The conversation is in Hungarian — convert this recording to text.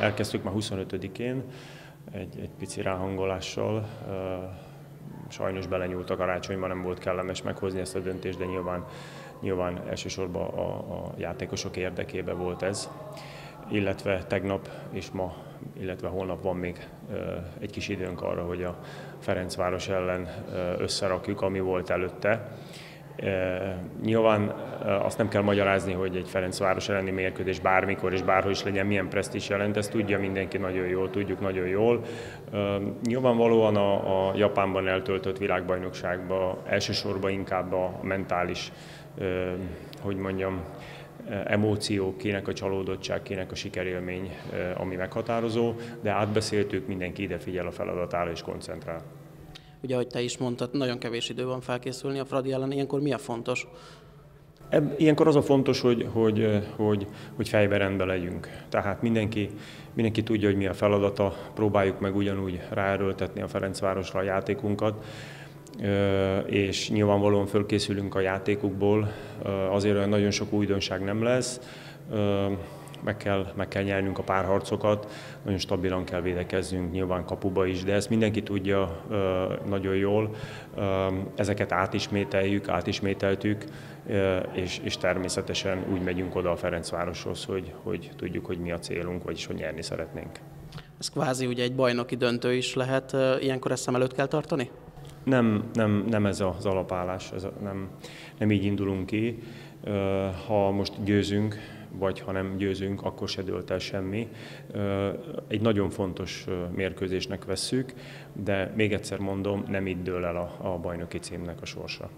elkezdtük már 25-én egy, egy pici ráhangolással. Sajnos belenyúlt a karácsonyban, nem volt kellemes meghozni ezt a döntést, de nyilván, nyilván elsősorban a, a játékosok érdekébe volt ez. Illetve tegnap és ma, illetve holnap van még egy kis időnk arra, hogy a Ferencváros ellen összerakjuk, ami volt előtte Nyilván azt nem kell magyarázni, hogy egy Ferencváros elleni mérkőzés bármikor és bárhol is legyen, milyen presztis jelent, ezt tudja mindenki nagyon jól, tudjuk nagyon jól. Nyilvánvalóan a, a Japánban eltöltött világbajnokságban elsősorban inkább a mentális, hogy mondjam, emóciók, kinek a csalódottság, kinek a sikerélmény, ami meghatározó, de átbeszéltük, mindenki ide figyel a feladatára és koncentrál. Ugye, ahogy te is mondtad, nagyon kevés idő van felkészülni a Fradi ellen, ilyenkor mi a fontos? Ilyenkor az a fontos, hogy, hogy, hogy, hogy fejbe rendbe legyünk. Tehát mindenki, mindenki tudja, hogy mi a feladata, próbáljuk meg ugyanúgy ráerőltetni a Ferencvárosra a játékunkat, és nyilvánvalóan fölkészülünk a játékukból, azért nagyon sok újdonság nem lesz meg kell, meg kell nyernünk a párharcokat, nagyon stabilan kell védekeznünk, nyilván kapuba is, de ezt mindenki tudja nagyon jól. Ezeket átismételjük, átismételtük, és, és természetesen úgy megyünk oda a Ferencvároshoz, hogy, hogy tudjuk, hogy mi a célunk, vagyis hogy nyerni szeretnénk. Ez kvázi ugye egy bajnoki döntő is lehet, ilyenkor ezt szem előtt kell tartani? Nem, nem, nem ez az alapállás, ez a, nem, nem így indulunk ki. Ha most győzünk, vagy ha nem győzünk, akkor se dőlt el semmi. Egy nagyon fontos mérkőzésnek vesszük, de még egyszer mondom, nem itt dől el a, a bajnoki címnek a sorsa.